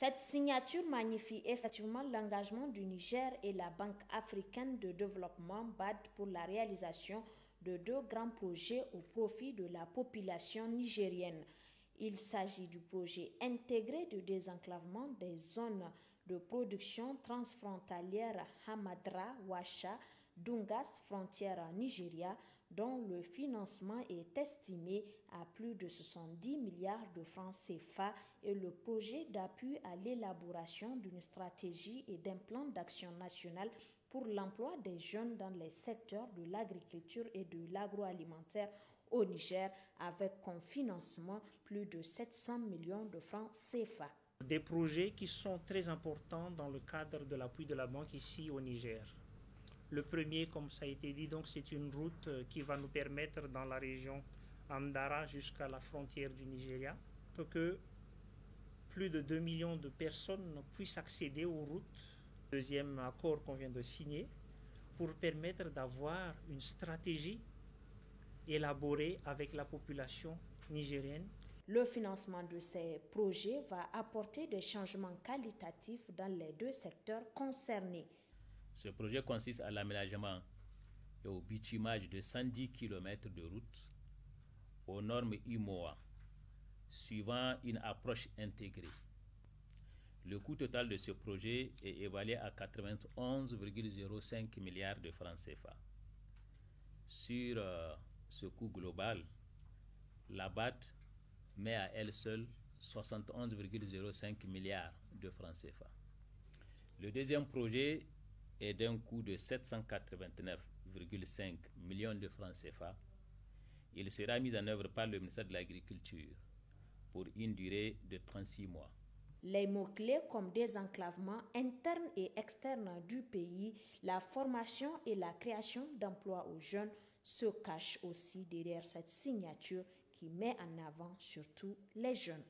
Cette signature magnifie effectivement l'engagement du Niger et la Banque africaine de développement BAD pour la réalisation de deux grands projets au profit de la population nigérienne. Il s'agit du projet intégré de désenclavement des zones de production transfrontalière Hamadra-Washa Dungas, frontière Nigeria, dont le financement est estimé à plus de 70 milliards de francs CFA et le projet d'appui à l'élaboration d'une stratégie et d'un plan d'action national pour l'emploi des jeunes dans les secteurs de l'agriculture et de l'agroalimentaire au Niger avec comme financement plus de 700 millions de francs CFA. Des projets qui sont très importants dans le cadre de l'appui de la banque ici au Niger. Le premier, comme ça a été dit, c'est une route euh, qui va nous permettre dans la région Amdara jusqu'à la frontière du Nigeria pour que plus de 2 millions de personnes puissent accéder aux routes. Deuxième accord qu'on vient de signer pour permettre d'avoir une stratégie élaborée avec la population nigérienne. Le financement de ces projets va apporter des changements qualitatifs dans les deux secteurs concernés. Ce projet consiste à l'aménagement et au bitumage de 110 km de route aux normes IMOA, suivant une approche intégrée. Le coût total de ce projet est évalué à 91,05 milliards de francs CFA. Sur euh, ce coût global, la BAT met à elle seule 71,05 milliards de francs CFA. Le deuxième projet et d'un coût de 789,5 millions de francs CFA, il sera mis en œuvre par le ministère de l'Agriculture pour une durée de 36 mois. Les mots-clés comme désenclavement interne et externe du pays, la formation et la création d'emplois aux jeunes se cachent aussi derrière cette signature qui met en avant surtout les jeunes.